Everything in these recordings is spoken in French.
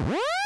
Woo!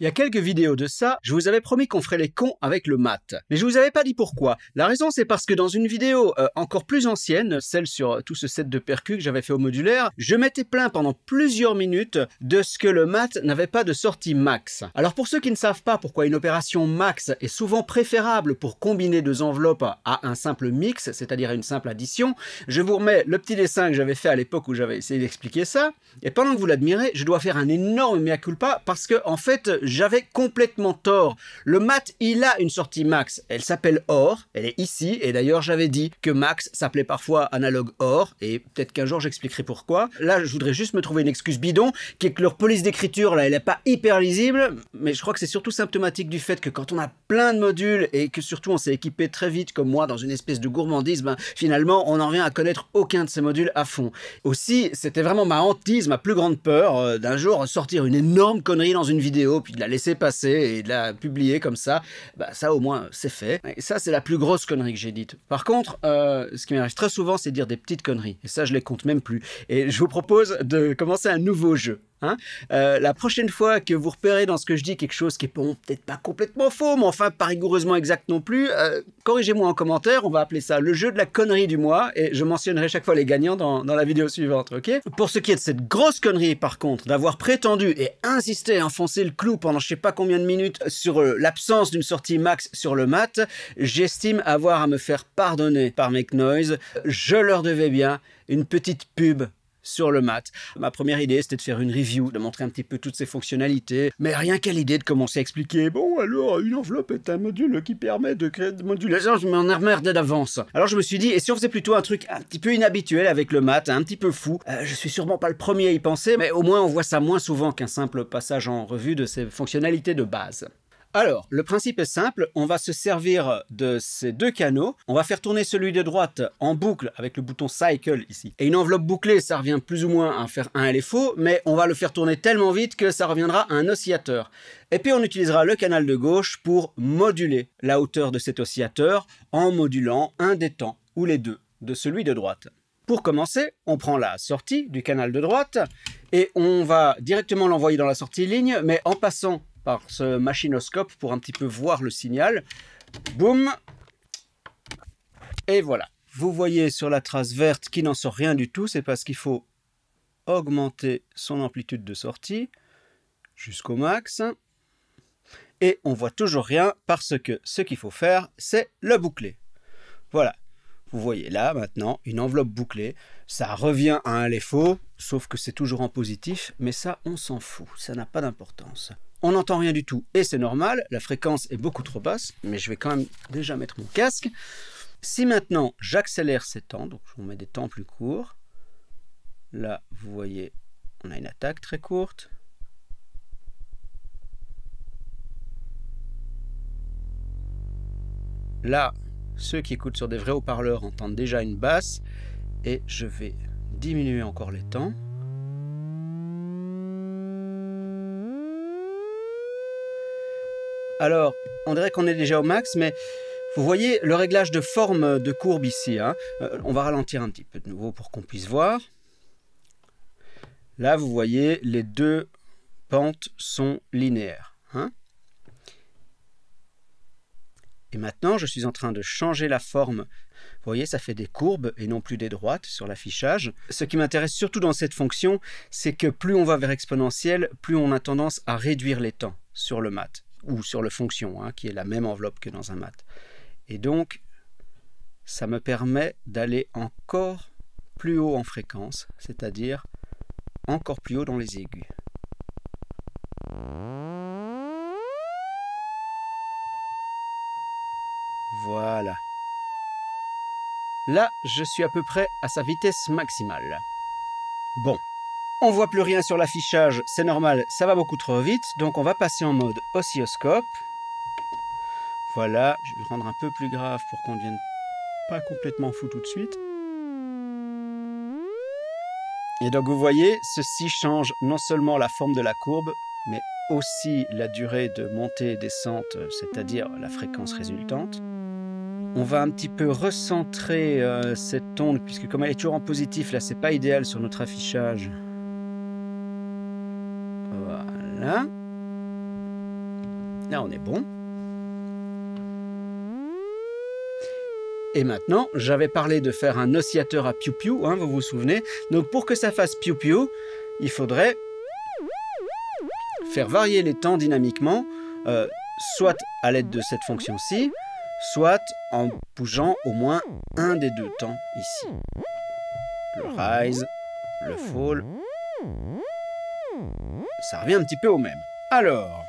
Il y a quelques vidéos de ça, je vous avais promis qu'on ferait les cons avec le mat. Mais je vous avais pas dit pourquoi. La raison c'est parce que dans une vidéo euh, encore plus ancienne, celle sur tout ce set de percus que j'avais fait au modulaire, je m'étais plaint pendant plusieurs minutes de ce que le mat n'avait pas de sortie max. Alors pour ceux qui ne savent pas pourquoi une opération max est souvent préférable pour combiner deux enveloppes à un simple mix, c'est-à-dire une simple addition, je vous remets le petit dessin que j'avais fait à l'époque où j'avais essayé d'expliquer ça. Et pendant que vous l'admirez, je dois faire un énorme mea culpa parce que en fait j'avais complètement tort. Le mat, il a une sortie max. Elle s'appelle OR, elle est ici, et d'ailleurs j'avais dit que max s'appelait parfois analogue OR, et peut-être qu'un jour j'expliquerai pourquoi. Là, je voudrais juste me trouver une excuse bidon, qui est que leur police d'écriture, là, elle n'est pas hyper lisible, mais je crois que c'est surtout symptomatique du fait que quand on a plein de modules, et que surtout on s'est équipé très vite, comme moi, dans une espèce de gourmandise, ben, finalement, on en vient à connaître aucun de ces modules à fond. Aussi, c'était vraiment ma hantise, ma plus grande peur, euh, d'un jour sortir une énorme connerie dans une vidéo, puis de la laisser passer et de la publier comme ça, bah ça au moins c'est fait. Et ça c'est la plus grosse connerie que j'ai dite. Par contre, euh, ce qui m'arrive très souvent c'est de dire des petites conneries. Et ça je les compte même plus. Et je vous propose de commencer un nouveau jeu. Hein. Euh, la prochaine fois que vous repérez dans ce que je dis quelque chose qui est peut-être pas complètement faux, mais enfin pas rigoureusement exact non plus, euh, corrigez-moi en commentaire, on va appeler ça le jeu de la connerie du mois, et je mentionnerai chaque fois les gagnants dans, la vidéo suivante, ok? Pour ce qui est de cette grosse connerie par contre, d'avoir prétendu et insisté à enfoncer le clou pendant je sais pas combien de minutes sur euh, l'absence d'une sortie max sur le mat, j'estime avoir à me faire pardonner par Make Noise, je leur devais bien une petite pub sur le mat. Ma première idée, c'était de faire une review, de montrer un petit peu toutes ses fonctionnalités, mais rien qu'à l'idée de commencer à expliquer, bon alors, une enveloppe est un module qui permet de créer de modulation, je m'en emmerdais d'avance. Alors je me suis dit, et si on faisait plutôt un truc un petit peu inhabituel avec le mat, un petit peu fou, euh, je suis sûrement pas le premier à y penser, mais au moins on voit ça moins souvent qu'un simple passage en revue de ses fonctionnalités de base. Alors, le principe est simple, on va se servir de ces deux canaux, on va faire tourner celui de droite en boucle avec le bouton Cycle ici. Et une enveloppe bouclée, ça revient plus ou moins à faire un LFO, mais on va le faire tourner tellement vite que ça reviendra à un oscillateur. Et puis on utilisera le canal de gauche pour moduler la hauteur de cet oscillateur en modulant un des temps, ou les deux, de celui de droite. Pour commencer, on prend la sortie du canal de droite et on va directement l'envoyer dans la sortie ligne, mais en passant par ce machinoscope pour un petit peu voir le signal. Boum Et voilà. Vous voyez sur la trace verte qui n'en sort rien du tout, c'est parce qu'il faut augmenter son amplitude de sortie jusqu'au max. Et on voit toujours rien parce que ce qu'il faut faire, c'est le boucler. Voilà. Vous voyez là maintenant une enveloppe bouclée. Ça revient à un LFO, sauf que c'est toujours en positif, mais ça on s'en fout, ça n'a pas d'importance on n'entend rien du tout et c'est normal, la fréquence est beaucoup trop basse, mais je vais quand même déjà mettre mon casque. Si maintenant j'accélère ces temps, donc je vous mets des temps plus courts, là vous voyez, on a une attaque très courte. Là, ceux qui écoutent sur des vrais haut-parleurs entendent déjà une basse et je vais diminuer encore les temps. Alors, on dirait qu'on est déjà au max, mais vous voyez le réglage de forme de courbe ici. Hein. Euh, on va ralentir un petit peu de nouveau pour qu'on puisse voir. Là, vous voyez, les deux pentes sont linéaires. Hein. Et maintenant, je suis en train de changer la forme. Vous voyez, ça fait des courbes et non plus des droites sur l'affichage. Ce qui m'intéresse surtout dans cette fonction, c'est que plus on va vers exponentielle, plus on a tendance à réduire les temps sur le mat ou sur le fonction, hein, qui est la même enveloppe que dans un mat. Et donc, ça me permet d'aller encore plus haut en fréquence, c'est-à-dire encore plus haut dans les aigus. Voilà. Là, je suis à peu près à sa vitesse maximale. Bon, on voit plus rien sur l'affichage, c'est normal, ça va beaucoup trop vite, donc on va passer en mode oscilloscope. Voilà, je vais rendre un peu plus grave pour qu'on ne devienne pas complètement fou tout de suite. Et donc vous voyez, ceci change non seulement la forme de la courbe, mais aussi la durée de montée et descente, c'est-à-dire la fréquence résultante. on va un petit peu recentrer euh, cette onde, puisque comme elle est toujours en positif, là, c'est pas idéal sur notre affichage. Là, on est bon. Et maintenant, j'avais parlé de faire un oscillateur à piou-piou, hein, vous vous souvenez. Donc pour que ça fasse piou-piou, il faudrait faire varier les temps dynamiquement, euh, soit à l'aide de cette fonction-ci, soit en bougeant au moins un des deux temps ici. Le rise, le fall. Ça revient un petit peu au même. Alors,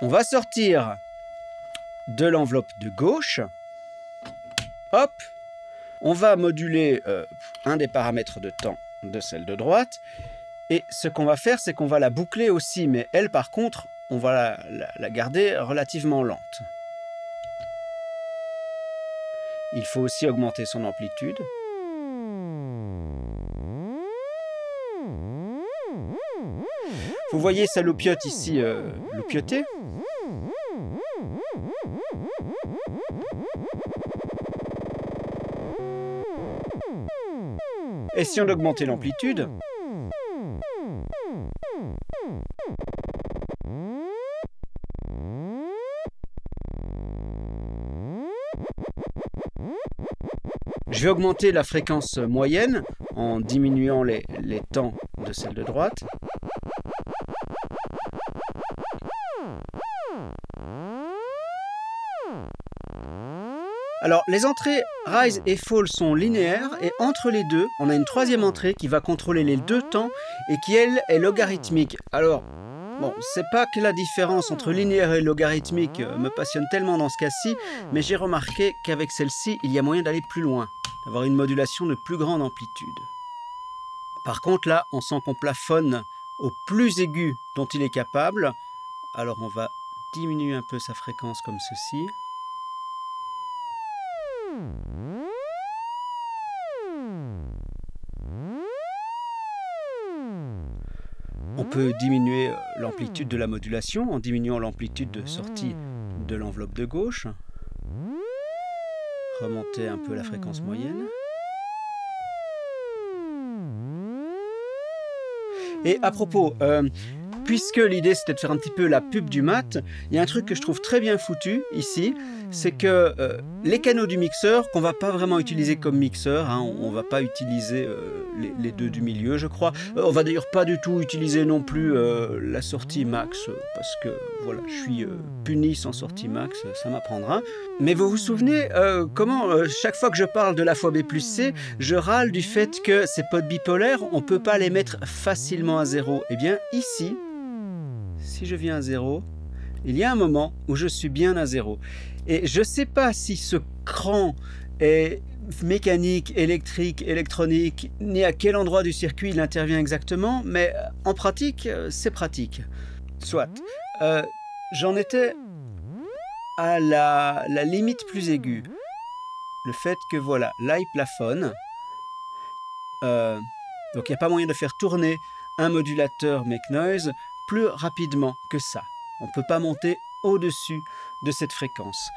on va sortir de l'enveloppe de gauche. Hop, on va moduler euh, un des paramètres de temps de celle de droite. Et ce qu'on va faire, c'est qu'on va la boucler aussi, mais elle, par contre, on va la garder relativement lente. Il faut aussi augmenter son amplitude. Vous voyez sa loupiote ici, euh, Et si on augmentait l'amplitude Je vais augmenter la fréquence moyenne en diminuant les, temps de celle de droite. Alors, les entrées Rise et Fall sont linéaires et entre les deux, on a une troisième entrée qui va contrôler les deux temps et qui, elle, est logarithmique. Alors, Bon, c'est pas que la différence entre linéaire et logarithmique euh, me passionne tellement dans ce cas-ci, mais j'ai remarqué qu'avec celle-ci, il y a moyen d'aller plus loin, d'avoir une modulation de plus grande amplitude. Par contre, là, on sent qu'on plafonne au plus aigu dont il est capable. Alors on va diminuer un peu sa fréquence comme ceci. On peut diminuer l'amplitude de la modulation en diminuant l'amplitude de sortie de l'enveloppe de gauche. Remonter un peu la fréquence moyenne. Et à propos, euh, puisque l'idée c'était de faire un petit peu la pub du mat, il y a un truc que je trouve très bien foutu ici, c'est que euh, les canaux du mixeur, qu'on va pas vraiment utiliser comme mixeur, hein, on, ne va pas utiliser euh, les, deux du milieu, je crois. on va d'ailleurs pas du tout utiliser non plus la sortie max, parce que voilà, je suis puni sans sortie max, ça m'apprendra. Mais vous vous souvenez comment chaque fois que je parle de la fois B plus C, je râle du fait que ces potes bipolaires, on peut pas les mettre facilement à zéro. Eh bien ici, si je viens à zéro, il y a un moment où je suis bien à zéro. Et je ne sais pas si ce cran est mécanique, électrique, électronique, ni à quel endroit du circuit il intervient exactement, mais euh, en pratique, euh, c'est pratique. Soit. Euh, j'en étais à la, limite plus aiguë. Le fait que, voilà, là, il plafonne. donc, il n'y a pas moyen de faire tourner un modulateur make noise plus rapidement que ça. On ne peut pas monter au-dessus de cette fréquence.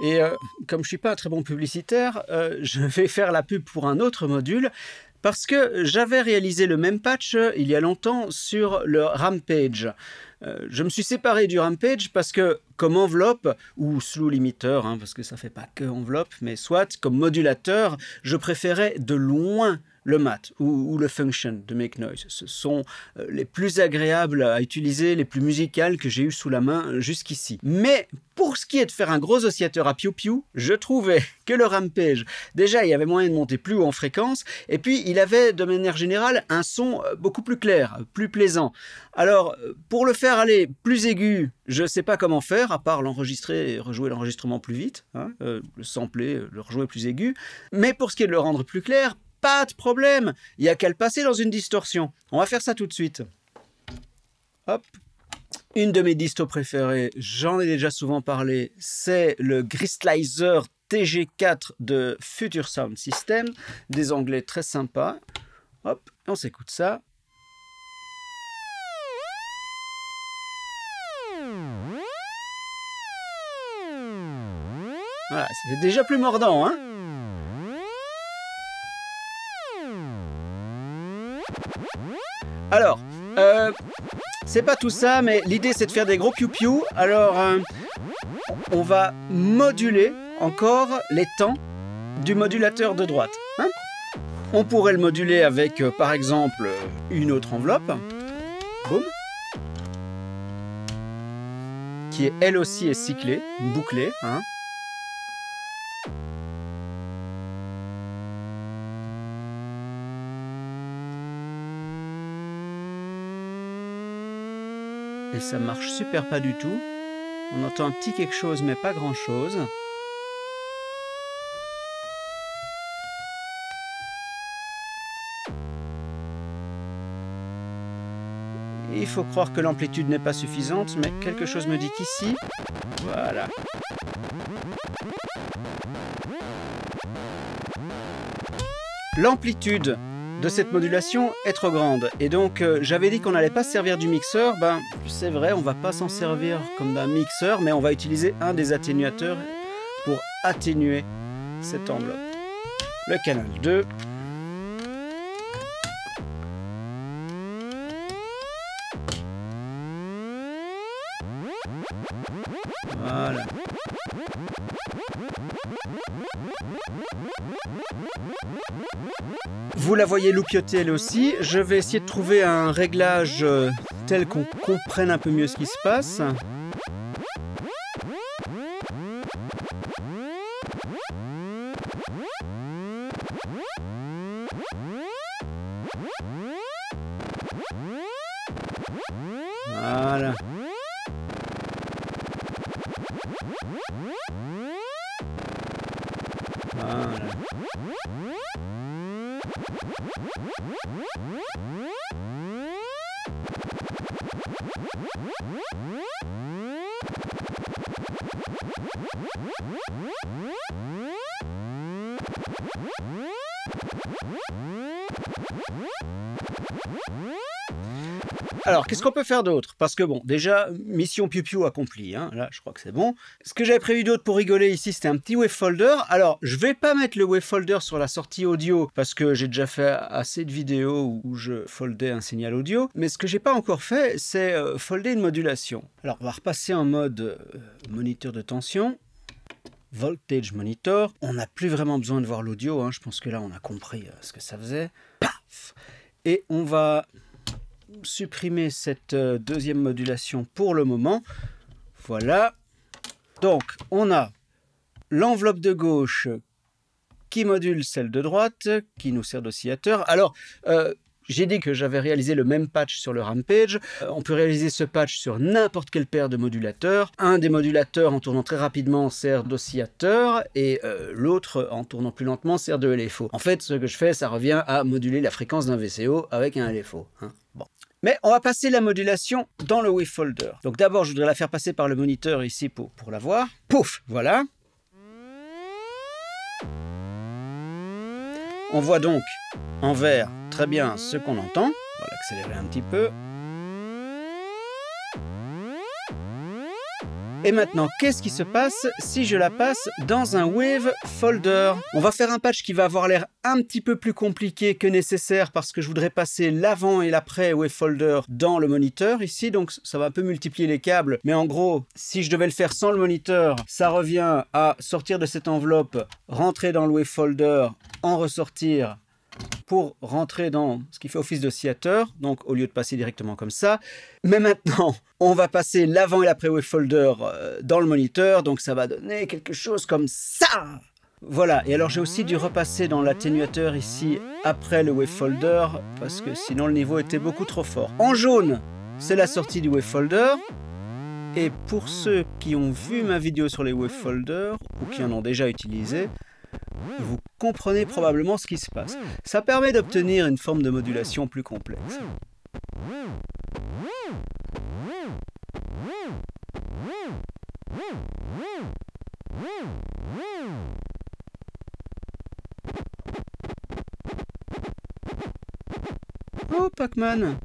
Et euh, comme je ne suis pas un très bon publicitaire, euh, je vais faire la pub pour un autre module parce que j'avais réalisé le même patch euh, il y a longtemps sur le Rampage. je me suis séparé du Rampage parce que comme enveloppe, ou slew limiter, hein, parce que ça fait pas que enveloppe, mais soit comme modulateur, je préférais de loin le mat ou, le function de Make Noise. Ce sont euh, les plus agréables à utiliser, les plus musicales que j'ai eu sous la main euh, jusqu'ici. Mais pour ce qui est de faire un gros oscillateur à piou piou, je trouvais que le Rampage, déjà il y avait moyen de monter plus haut en fréquence, et puis il avait de manière générale un son euh, beaucoup plus clair, plus plaisant. Alors pour le faire aller plus aigu, je ne sais pas comment faire, à part l'enregistrer et rejouer l'enregistrement plus vite, hein, le sampler, le rejouer plus aigu. Mais pour ce qui est de le rendre plus clair, pas de problème, il n'y a qu'à le passer dans une distorsion. On va faire ça tout de suite. Hop. Une de mes distos préférées, j'en ai déjà souvent parlé, c'est le Gristleiser TG4 de Future Sound System. Des anglais très sympas. Hop, on s'écoute ça. Voilà, c'est déjà plus mordant, hein Alors, euh, c'est pas tout ça, mais l'idée c'est de faire des gros piou-piou. Alors, euh, on va moduler encore les temps du modulateur de droite. Hein. on pourrait le moduler avec, euh, par exemple, une autre enveloppe. Boum. Qui elle aussi est cyclée, bouclée. Hein. Ça marche super pas du tout. On entend un petit quelque chose, mais pas grand chose. Il faut croire que l'amplitude n'est pas suffisante, mais quelque chose me dit qu'ici, voilà. L'amplitude de cette modulation est trop grande. Et donc, euh, j'avais dit qu'on n'allait pas se servir du mixeur. Ben, c'est vrai, on va pas s'en servir comme d'un mixeur, mais on va utiliser un des atténuateurs pour atténuer cette enveloppe. Le canal 2. Voilà. Vous la voyez loupioter elle aussi. Je vais essayer de trouver un réglage euh, tel qu'on comprenne un peu mieux ce qui se passe. Voilà. Voilà. What? Alors, qu'est-ce qu'on peut faire d'autre? Parce que bon, déjà, mission piu-piu accomplie, hein. là je crois que c'est bon. Ce que j'avais prévu d'autre pour rigoler ici, c'était un petit wave folder. Alors, je vais pas mettre le wave folder sur la sortie audio, parce que j'ai déjà fait assez de vidéos où je foldais un signal audio. Mais ce que j'ai pas encore fait, c'est euh, folder une modulation. Alors, on va repasser en mode euh, moniteur de tension. Voltage Monitor. On n'a plus vraiment besoin de voir l'audio, hein. je pense que là on a compris euh, ce que ça faisait. Paf Et on va supprimer cette euh, deuxième modulation pour le moment. Voilà. Donc, on a l'enveloppe de gauche qui module celle de droite, qui nous sert d'oscillateur. Alors, euh, j'ai dit que j'avais réalisé le même patch sur le Rampage. Euh, on peut réaliser ce patch sur n'importe quelle paire de modulateurs. Un des modulateurs en tournant très rapidement sert d'oscillateur et l'autre en tournant plus lentement sert de LFO. En fait, ce que je fais, ça revient à moduler la fréquence d'un VCO avec un LFO. Hein. Bon. Mais on va passer la modulation dans le wavefolder. Donc d'abord, je voudrais la faire passer par le moniteur ici pour, pour la voir. Pouf, voilà. On voit donc en vert très bien ce qu'on entend. On va l'accélérer un petit peu. Et maintenant, qu'est-ce qui se passe si je la passe dans un Wave Folder? On va faire un patch qui va avoir l'air un petit peu plus compliqué que nécessaire parce que je voudrais passer l'avant et l'après Wave Folder dans le moniteur ici, donc ça va un peu multiplier les câbles. Mais en gros, si je devais le faire sans le moniteur, ça revient à sortir de cette enveloppe, rentrer dans le Wave Folder, en ressortir, pour rentrer dans ce qui fait office d'oscillateur, donc au lieu de passer directement comme ça. Mais maintenant, on va passer l'avant et l'après wavefolder euh, dans le moniteur, donc ça va donner quelque chose comme ça voilà, et alors j'ai aussi dû repasser dans l'atténuateur ici après le wavefolder, parce que sinon le niveau était beaucoup trop fort. En jaune, c'est la sortie du wavefolder, et pour ceux qui ont vu ma vidéo sur les wavefolders, ou qui en ont déjà utilisé, vous comprenez probablement ce qui se passe. Ça permet d'obtenir une forme de modulation plus complexe. Oh, Pac-Man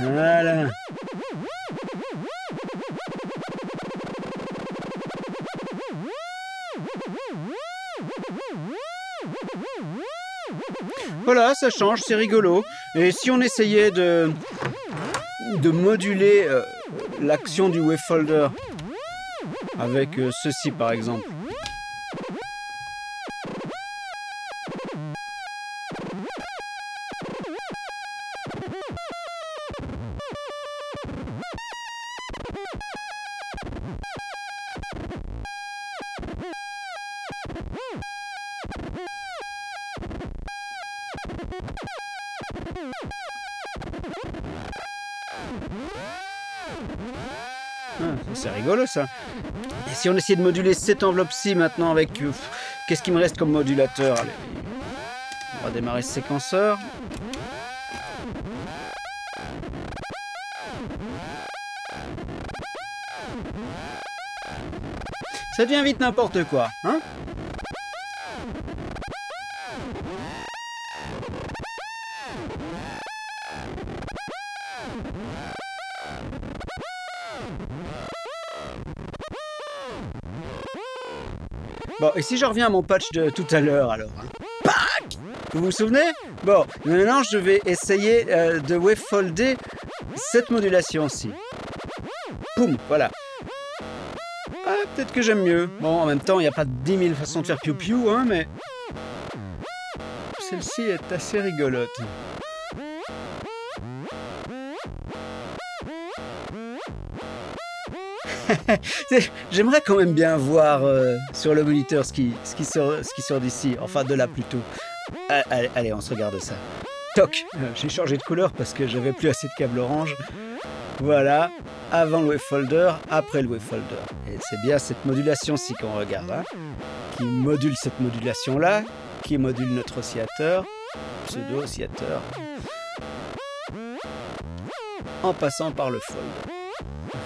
Voilà. Voilà, ça change, c'est rigolo. Et si on essayait de, moduler euh, l'action du wavefolder avec euh, ceci par exemple. Ah, c'est rigolo ça. Et si on essayait de moduler cette enveloppe-ci maintenant avec... Euh, qu'est-ce qui me reste comme modulateur. On va démarrer ce séquenceur. Ça devient vite n'importe quoi, hein? Bon, et si je reviens à mon patch de tout à l'heure, alors hein. Vous vous souvenez? Bon, maintenant je vais essayer euh, de wavefolder cette modulation-ci. Poum, voilà. Ah, peut-être que j'aime mieux. Bon, en même temps, il n'y a pas 10 000 façons de faire piou-piou, hein, mais... Celle-ci est assez rigolote. J'aimerais quand même bien voir euh, sur le moniteur ce qui, sort, d'ici. Enfin, de là plutôt. Allez, on se regarde ça. Toc euh, J'ai changé de couleur parce que j'avais plus assez de câble orange. Voilà, avant le wavefolder, après le wavefolder. Et c'est bien cette modulation-ci qu'on regarde, hein, qui module cette modulation-là, qui module notre oscillateur, pseudo-oscillateur, en passant par le fold.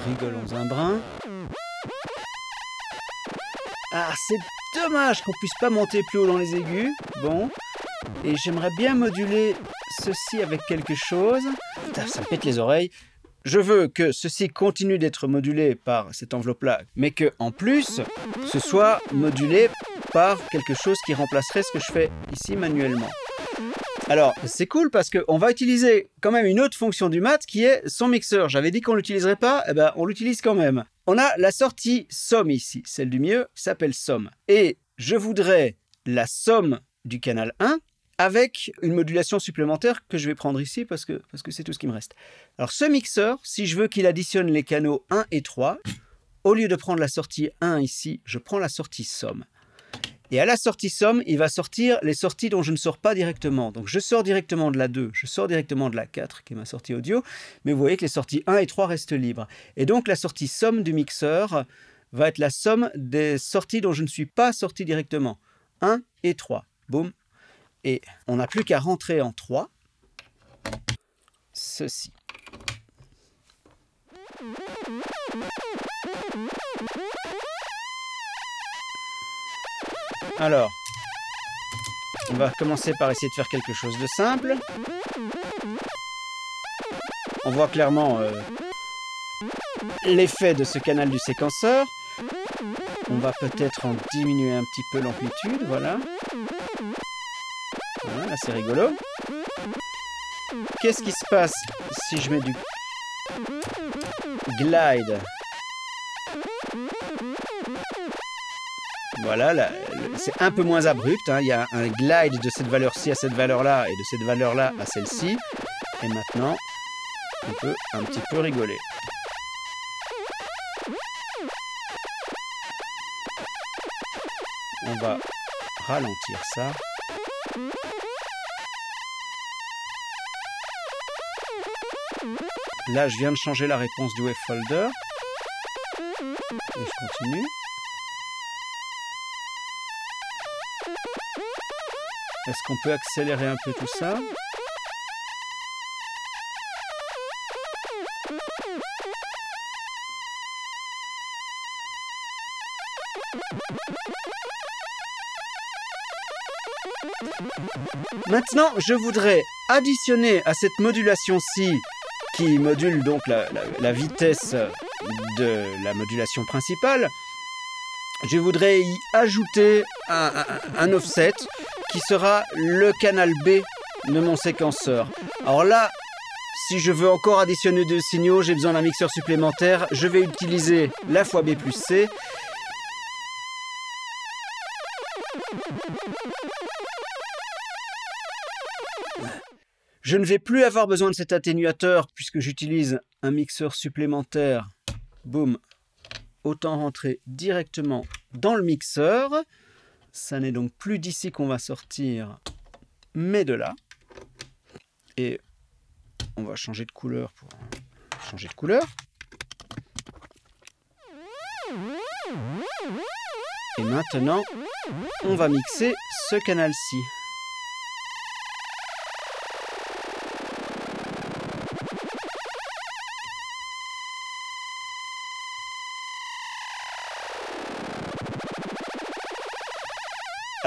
Rigolons un brin. Ah, c'est dommage qu'on puisse pas monter plus haut dans les aigus. Bon. Et j'aimerais bien moduler ceci avec quelque chose. Putain, ça me pète les oreilles. Je veux que ceci continue d'être modulé par cette enveloppe-là, mais que en plus, ce soit modulé par quelque chose qui remplacerait ce que je fais ici manuellement. Alors, c'est cool parce qu'on va utiliser quand même une autre fonction du mat qui est son mixeur. J'avais dit qu'on l'utiliserait pas, eh ben on l'utilise quand même. On a la sortie somme ici, celle du milieu s'appelle somme. Et je voudrais la somme du canal 1 avec une modulation supplémentaire que je vais prendre ici parce que parce que c'est tout ce qui me reste. Alors ce mixeur, si je veux qu'il additionne les canaux 1 et 3, au lieu de prendre la sortie 1 ici, je prends la sortie somme. Et à la sortie somme, il va sortir les sorties dont je ne sors pas directement. Donc je sors directement de la 2, je sors directement de la 4, qui est ma sortie audio, mais vous voyez que les sorties 1 et 3 restent libres. Et donc la sortie somme du mixeur va être la somme des sorties dont je ne suis pas sorti directement. 1 et 3. Boum. Et on n'a plus qu'à rentrer en 3. Ceci. Alors, on va commencer par essayer de faire quelque chose de simple. On voit clairement euh, l'effet de ce canal du séquenceur. On va peut-être en diminuer un petit peu l'amplitude, voilà. Voilà, c'est rigolo. Qu'est-ce qui se passe si je mets du glide Voilà, c'est un peu moins abrupt. Hein. Il y a un glide de cette valeur-ci à cette valeur-là et de cette valeur-là à celle-ci. Et maintenant, on peut un petit peu rigoler. On va ralentir ça. Là, je viens de changer la réponse du wave folder. Et je continue. Est-ce qu'on peut accélérer un peu tout ça Maintenant, je voudrais additionner à cette modulation-ci, qui module donc la, vitesse de la modulation principale, je voudrais y ajouter un offset qui sera le canal B de mon séquenceur. Alors là, si je veux encore additionner deux signaux, j'ai besoin d'un mixeur supplémentaire. Je vais utiliser la fois B plus C. Je ne vais plus avoir besoin de cet atténuateur puisque j'utilise un mixeur supplémentaire. Boum. Autant rentrer directement dans le mixeur. Ça n'est donc plus d'ici qu'on va sortir, mais de là. Et on va changer de couleur pour changer de couleur. Et maintenant, on va mixer ce canal-ci.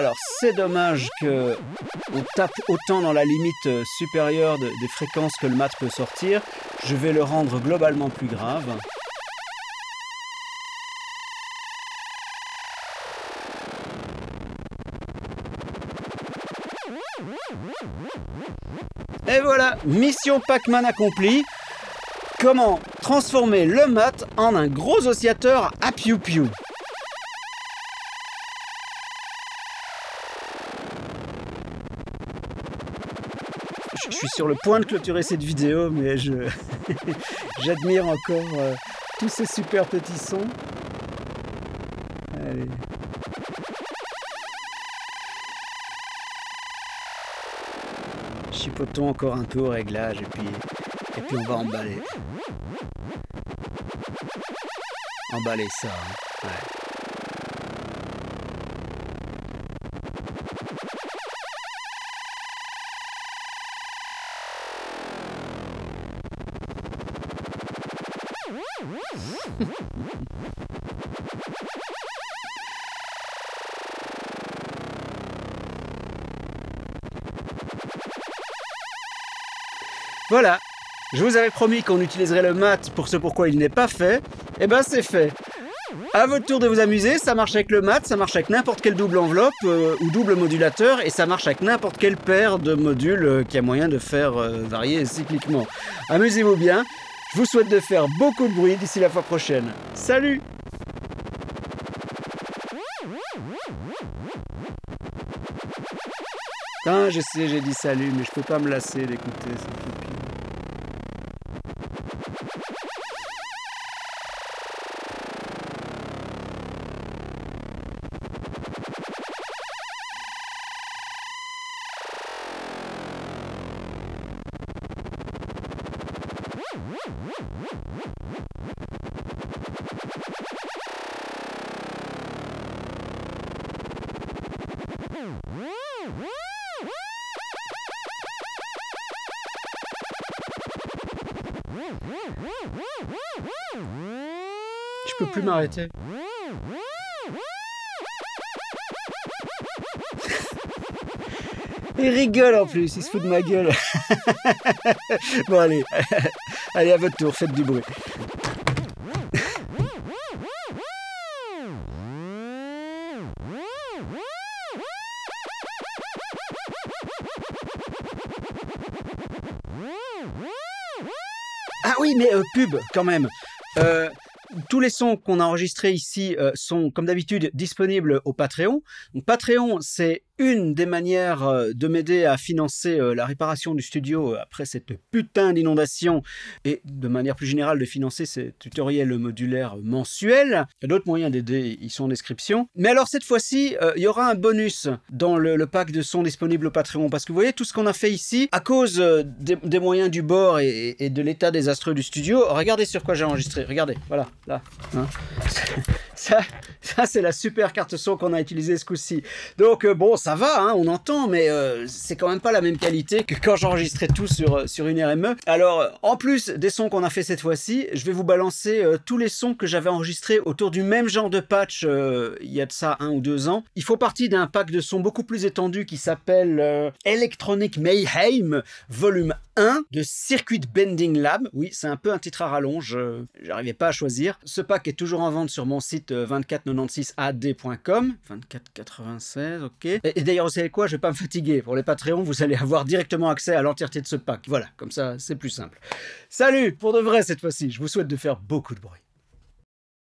Alors c'est dommage que on tape autant dans la limite euh, supérieure des fréquences que le mat peut sortir. Je vais le rendre globalement plus grave. Et voilà, mission Pac-Man accomplie. Comment transformer le mat en un gros oscillateur à piou-piou? Suis sur le point de clôturer cette vidéo, mais je j'admire encore euh, tous ces super petits sons. Allez. Chipotons encore un peu au réglage et puis, et puis on va emballer. Emballer ça. Hein. Voilà, je vous avais promis qu'on utiliserait le mat pour ce pourquoi il n'est pas fait. Et eh ben c'est fait. À votre tour de vous amuser, ça marche avec le mat, ça marche avec n'importe quelle double enveloppe euh, ou double modulateur et ça marche avec n'importe quelle paire de modules euh, qui a moyen de faire euh, varier cycliquement. Amusez-vous bien. Je vous souhaite de faire beaucoup de bruit d'ici la fois prochaine. Salut Ah, je sais, j'ai dit salut, mais je peux pas me lasser d'écouter, Il rigole en plus, il se fout de ma gueule. bon allez, allez à votre tour, faites du bruit. Ah oui, mais euh, pub quand même. Euh, tous les sons qu'on a enregistrés ici euh, sont, comme d'habitude, disponibles au Patreon. Patreon, c'est une des manières euh, de m'aider à financer euh, la réparation du studio après cette putain d'inondation et de manière plus générale de financer ces tutoriels modulaires mensuels. Il y a d'autres moyens d'aider, ils sont en description. Mais alors cette fois-ci, il y aura un bonus dans le, pack de sons disponible au Patreon parce que vous voyez tout ce qu'on a fait ici, à cause des, moyens du bord et, de l'état désastreux du studio, regardez sur quoi j'ai enregistré. Regardez, voilà, là. Hein. Ça, ça c'est la super carte son qu'on a utilisée ce coup-ci. Donc euh, bon, ça va, hein, on entend, mais euh, c'est quand même pas la même qualité que quand j'enregistrais tout sur, euh, sur une RME. Alors, en plus des sons qu'on a fait cette fois-ci, je vais vous balancer tous les sons que j'avais enregistrés autour du même genre de patch il y a de ça un ou deux ans. Il faut partie d'un pack de sons beaucoup plus étendu qui s'appelle Electronic Mayhem Volume 1 de Circuit Bending Lab. Oui, c'est un peu un titre à rallonge, j'arrivais pas à choisir. Ce pack est toujours en vente sur mon site 2496ad.com. 2496, ok. Et, d'ailleurs, vous savez quoi, je vais pas me fatiguer. Pour les Patreons, vous allez avoir directement accès à l'entièreté de ce pack. Voilà, comme ça, c'est plus simple. Salut, pour de vrai cette fois-ci. Je vous souhaite de faire beaucoup de bruit.